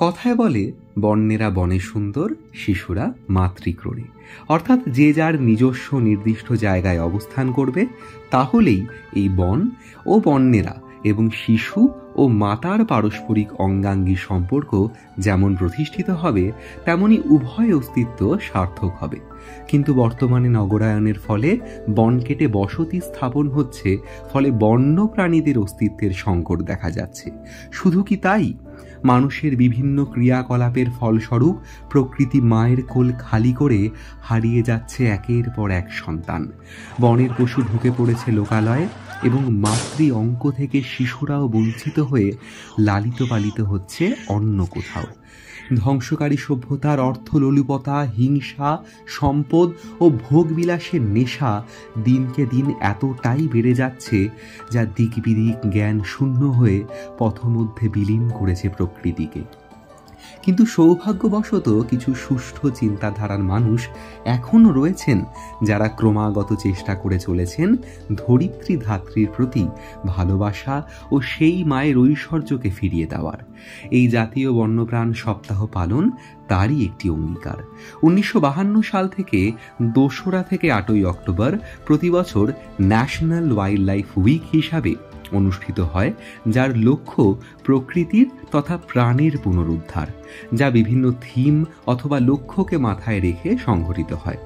কথায় বলে বন্যেরা বনে সুন্দর, শিশুরা মাতৃক্রোড়ে। অর্থাৎ যে যার নিজস্ব নির্দিষ্ট জায়গায় অবস্থান করবে, তাহলেই এই বন ও বন্যেরা এবং শিশু ও মাতার পারস্পরিক অঙ্গাঙ্গী সম্পর্ক যেমন প্রতিষ্ঠিত হবে, তেমনি উভয় অস্তিত্ব সার্থক হবে। কিন্তু বর্তমানে নগরায়নের ফলে বন কেটে বসতি স্থাপন হচ্ছে, ফলে বন্য প্রাণীদের অস্তিত্বের সংকট দেখা যাচ্ছে। শুধু কি তাই? মানুষের বিভিন্ন ক্রিয়াকলাপের ফলস্বরূপ প্রকৃতি মায়ের কোল খালি করে হারিয়ে যাচ্ছে একের পর এক সন্তান। বনের পশু ঢুকে পড়েছে লোকালয়ে এবং মাতৃ অঙ্ক থেকে শিশুরাও বঞ্চিত হয়ে লালিত পালিত হচ্ছে অন্য কোথাও। ধ্বংসকারী সভ্যতার অর্থলোলুপতা হিংসা, সম্পদ ও ভোগবিলাসের নেশা দিনকে দিন এতটাই বেড়ে যাচ্ছে যা দিক বিদিক জ্ঞান শূন্য হয়ে পথমধ্যে বিলীন করেছে প্রকৃতিকে। কিন্তু সৌভাগ্যবশত কিছু সুষ্ঠু চিন্তাধারার মানুষ এখনও রয়েছেন যারা ক্রমাগত চেষ্টা করে চলেছেন ধরিত্রী ধাত্রীর প্রতি ভালোবাসা ও সেই মায়ের ঐশ্বর্যকে ফিরিয়ে দেওয়ার। এই জাতীয় বন্যপ্রাণ সপ্তাহ পালন তারই একটি অঙ্গীকার। উনিশশো সাল থেকে দোসরা থেকে আটই অক্টোবর প্রতি বছর ন্যাশনাল ওয়াইল্ড লাইফ উইক হিসাবে অনুষ্ঠিত হয়, যার লক্ষ্য প্রকৃতির তথা প্রাণের পুনরুদ্ধার, যা বিভিন্ন থিম অথবা লক্ষ্যকে মাথায় রেখে সংঘটিত হয়।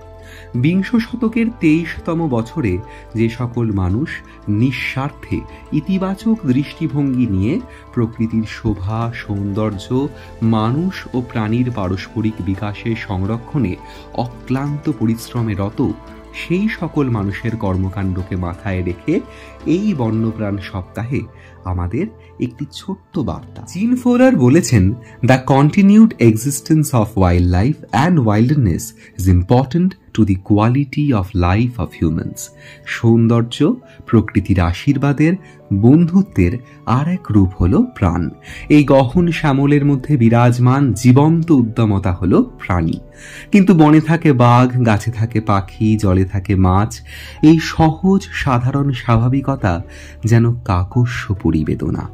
বিংশ শতকের তেইশতম বছরে যে সকল মানুষ নিঃস্বার্থে ইতিবাচক দৃষ্টিভঙ্গি নিয়ে প্রকৃতির শোভা, সৌন্দর্য, মানুষ ও প্রাণীর পারস্পরিক বিকাশের সংরক্ষণে অক্লান্ত পরিশ্রমে রত সেই সকল মানুষের কর্মকাণ্ডকে মাথায় রেখে এই বন্যপ্রাণ সপ্তাহে আমাদের একটি ছোট্ট বার্তা। জিন ফোরার বলেছেন the continued existence of wild life and wildness is important to the quality of life of humans সৌন্দর্য প্রকৃতির আশীর্বাদের বন্ধুত্বের আর এক রূপ হল প্রাণ এই গহন শ্যামলের মধ্যে বিরাজমান জীবন্ত উদ্যমতা হল প্রাণী কিন্তু বনে থাকে বাঘ গাছে থাকে পাখি জলে থাকে মাছ এই সহজ সাধারণ স্বাভাবিকতা যেন কাকস্য পরিবেদনা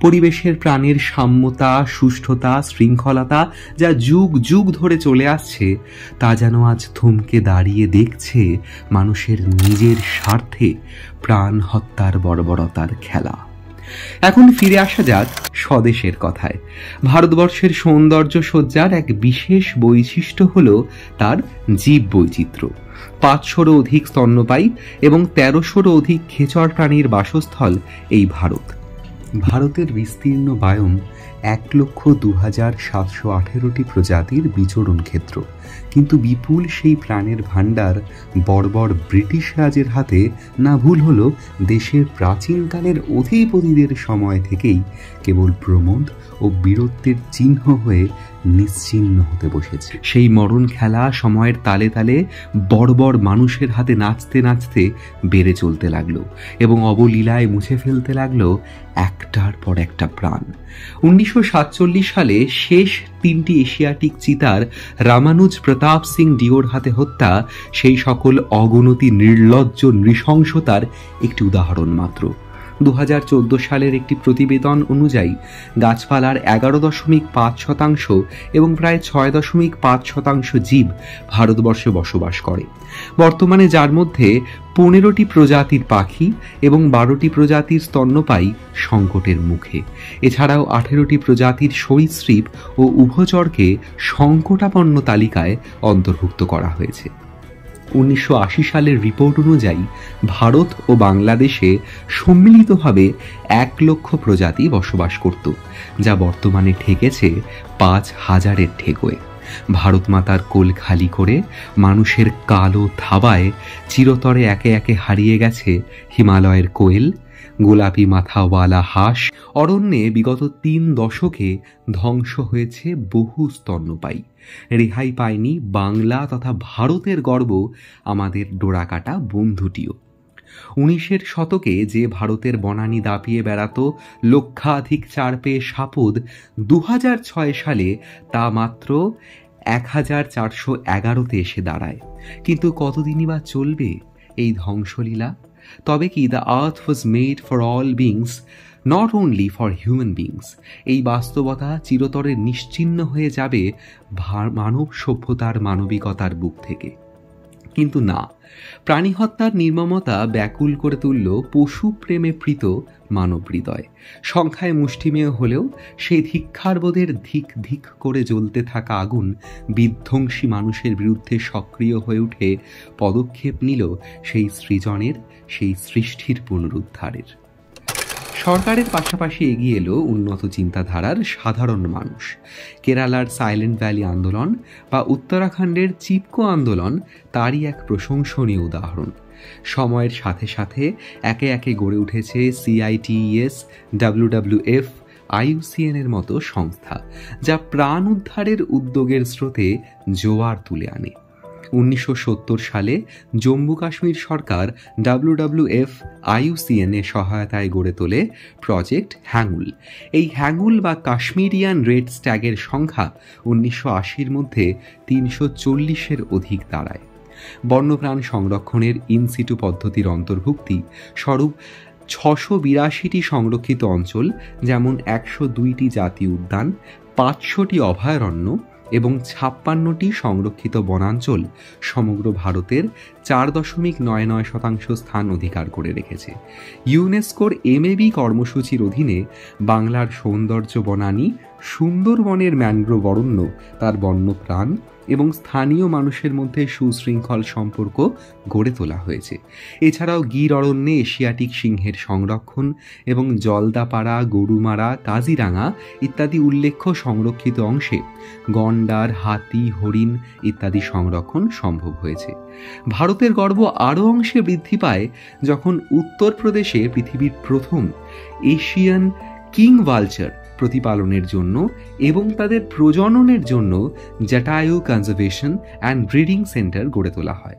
পরিবেশের প্রাণের সাম্যতা সুষ্ঠুতা শৃঙ্খলতা যা যুগ যুগ ধরে চলে আসছে তা যেন আজ থমকে দাঁড়িয়ে দেখছে মানুষের নিজের স্বার্থে প্রাণ হত্যার বর্বরতার খেলা। এখন ফিরে আসা যাক স্বদেশের কথায়। ভারতবর্ষের সৌন্দর্য সজ্জার এক বিশেষ বৈশিষ্ট্য হল তার জীব বৈচিত্র্য। পাঁচশোরও অধিক স্তন্যপায়ী এবং তেরোশোরও অধিক খেচর প্রাণীর বাসস্থল এই ভারত। ভারতের বিস্তীর্ণ বায়ন এক লক্ষ দু হাজার সাতশো আঠেরোটি প্রজাতির বিচরণ ক্ষেত্র। কিন্তু বিপুল সেই প্রাণের ভাণ্ডার বর্বর ব্রিটিশ রাজের হাতে, না ভুল হল, দেশের প্রাচীনকালের অধিপতিদের সময় থেকেই কেবল প্রমোদ ও বীরত্বের চিহ্ন হয়ে নিশ্চিহ্ন হতে বসেছে। সেই মরণ খেলা সময়ের তালে তালে বর্বর মানুষের হাতে নাচতে নাচতে বেড়ে চলতে লাগল এবং অবলীলায় মুছে ফেলতে লাগল একটার পর একটা প্রাণ। উনিশশো সাতচল্লিশ সালে শেষ তিনটি এশিয়াটিক চিতার রামানুজ প্রতাপ সিং ডিওর হাতে হত্যা, সেই সকল অগণতি নির্লজ্জ নৃশংসতার একটি উদাহরণ মাত্র। দু হাজার চৌদ্দ সালের একটি প্রতিবেদন অনুযায়ী, গাছপালার এগারো দশমিক পাঁচ শতাংশ এবং প্রায় ছয় দশমিক পাঁচ শতাংশ জীব ভারতবর্ষে বসবাস করে। বর্তমানে যার মধ্যে পনেরোটি প্রজাতির পাখি এবং বারোটি প্রজাতির স্তন্যপায়ী সংকটের মুখে। এছাড়াও আঠেরোটি প্রজাতির সরীসৃপ ও উভচরকে সংকটাপন্ন তালিকায় অন্তর্ভুক্ত করা হয়েছে। উনিশশো আশি সালের রিপোর্ট অনুযায়ী ভারত ও বাংলাদেশে সম্মিলিতভাবে এক লক্ষ প্রজাতি বসবাস করত, যা বর্তমানে ঠেকেছে পাঁচ হাজারের ঠেকোয়। ভারত মাতার কোল খালি করে মানুষের কালো থাবায় চিরতরে একে একে হারিয়ে গেছে হিমালয়ের কোয়েল গোলাপি মাথাওয়ালা হাঁস অরণ্যে বিগত তিন দশকে ধ্বংস হয়েছে বহু স্তন্যপায়ী। রেহাই পায়নি বাংলা তথা ভারতের গর্ব আমাদের ডোরাকাটা বন্ধুটিও। উনিশের শতকে যে ভারতের বনানি দাপিয়ে বেড়াত লক্ষাধিক চার পেয়ে সাপদ দু সালে তা মাত্র এক হাজার চারশো এগারোতে এসে দাঁড়ায়। কিন্তু কতদিনই বা চলবে এই ধ্বংসলীলা? তবে কি the earth was made for all beings not only for human beings এই বাস্তবতা চিরতরে নিশ্চিন্ন হয়ে যাবে মানব সভ্যতার মানবিকতার বুক থেকে। কিন্তু না। প্রাণী হত্যার নির্মমতা ব্যাকুল করে তুলল পশু প্রেমে প্রীত মানব হৃদয়। সংখ্যায় মুষ্টিমেয় হলেও সেই ধিক্ষারবোধের ধিক ধিক করে জ্বলতে থাকা আগুন বিধ্বংসী মানুষের বিরুদ্ধে সক্রিয় হয়ে উঠে পদক্ষেপ নিল সেই সৃজনের, সেই সৃষ্টির পুনরুদ্ধারের। সরকারের পাশাপাশি এগিয়ে এলো উন্নত চিন্তাধারার সাধারণ মানুষ। কেরালার সাইলেন্ট ভ্যালি আন্দোলন বা উত্তরাখণ্ডের চিপকো আন্দোলন তারই এক প্রশংসনীয় উদাহরণ। সময়ের সাথে সাথে একে একে গড়ে উঠেছে সিআইটিএস ডাব্লিউডাব্লিউএফ আইইউসিএনের মতো সংস্থা, যা প্রাণ উদ্ধারের উদ্যোগের স্রোতে জোয়ার তুলে আনে। উনিশশো সত্তর সালে জম্মু কাশ্মীর সরকার ডাব্লিউডাব্লিউএফ আইইউসিএন এর সহায়তায় গড়ে তোলে প্রজেক্ট হ্যাঙ্গুল। এই হ্যাঙ্গুল বা কাশ্মীরিয়ান রেড স্ট্যাগের সংখ্যা উনিশশো আশির মধ্যে তিনশো চল্লিশের অধিক দাঁড়ায়। বন্যপ্রাণ সংরক্ষণের ইনসিটু পদ্ধতির অন্তর্ভুক্তি স্বরূপ ছশো বিরাশিটি সংরক্ষিত অঞ্চল, যেমন একশো দুইটি জাতীয় উদ্যান, পাঁচশোটি অভয়ারণ্য এবং ছাপ্পান্নটি সংরক্ষিত বনাঞ্চল সমগ্র ভারতের চার দশমিক নয় নয় শতাংশ স্থান অধিকার করে রেখেছে। ইউনেস্কোর এমএবি কর্মসূচির অধীনে বাংলার সৌন্দর্য বনানী সুন্দরবনের ম্যানগ্রোভ অরণ্য, তার বন্যপ্রাণ এবং স্থানীয় মানুষের মধ্যে সুশৃঙ্খল সম্পর্ক গড়ে তোলা হয়েছে। এছাড়াও গির অরণ্যে এশিয়াটিক সিংহের সংরক্ষণ এবং জলদাপাড়া, গরুমারা, কাজিরাঙা ইত্যাদি উল্লেখ্য সংরক্ষিত অংশে গন্ডার, হাতি, হরিণ ইত্যাদি সংরক্ষণ সম্ভব হয়েছে। ভারতের গর্ব আরও অংশে বৃদ্ধি পায় যখন উত্তরপ্রদেশে পৃথিবীর প্রথম এশিয়ান কিং ভালচার প্রতিপালনের জন্য এবং তাদের প্রজননের জন্য Jatayu conservation and breeding centre গড়ে তোলা হয়।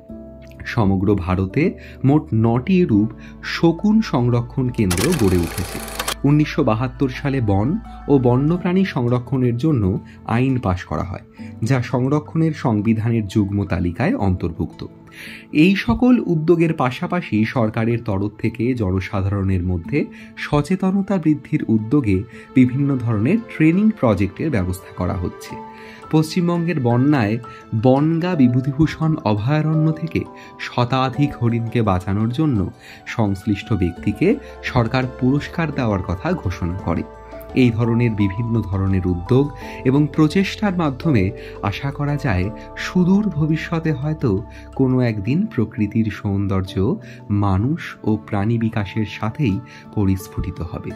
সমগ্র ভারতে মোট নটি রূপ শকুন সংরক্ষণ কেন্দ্র গড়ে উঠেছে। উনিশশো বাহাত্তর সালে বন ও বন্যপ্রাণী সংরক্ষণের জন্য আইন পাশ করা হয়, যা সংরক্ষণের সংবিধানের যুগ্ম তালিকায় অন্তর্ভুক্ত। এই সকল উদ্যোগের পাশাপাশি সরকারের তরফ থেকে জনসাধারণের মধ্যে সচেতনতা বৃদ্ধির উদ্যোগে বিভিন্ন ধরনের ট্রেনিং প্রজেক্টের ব্যবস্থা করা হচ্ছে। পশ্চিমবঙ্গের বন্যায় বনগা বিভূতিভূষণ অভয়ারণ্য থেকে শতাধিক হরিণকে বাঁচানোর জন্য সংশ্লিষ্ট ব্যক্তিকে সরকার পুরস্কার দেওয়ার কথা ঘোষণা করে। এই ধরনের বিভিন্ন ধরনের উদ্যোগ এবং প্রচেষ্টার মাধ্যমে আশা করা যায় সুদূর ভবিষ্যতে হয়তো কোনো একদিন প্রকৃতির সৌন্দর্য মানুষ ও প্রাণী বিকাশের সাথেই পরিস্ফুটিত হবে।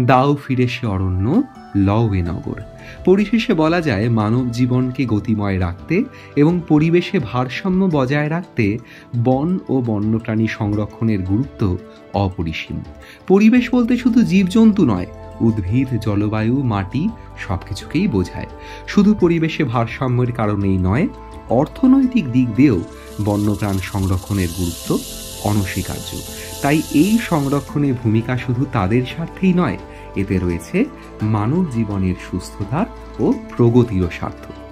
দাও ফিরে সে অরণ্য লওয়ে নগর। পরিশেষে বলা যায়, মানব জীবনকে গতিময় রাখতে এবং পরিবেশে ভারসাম্য বজায় রাখতে বন ও বন্যপ্রাণী সংরক্ষণের গুরুত্ব অপরিসীম। পরিবেশ বলতে শুধু জীবজন্তু নয় উদ্ভিদ, জলবায়ু, মাটি সব কিছুকেই বোঝায়। শুধু পরিবেশে ভারসাম্যের কারণেই নয়, অর্থনৈতিক দিক দিয়েও বন্যপ্রাণ সংরক্ষণের গুরুত্ব অনস্বীকার্য। তাই এই সংরক্ষণের ভূমিকা শুধু তাদের স্বার্থেই নয়, এতে রয়েছে মানব জীবনের সুস্থতার ও প্রগতিরও স্বার্থ।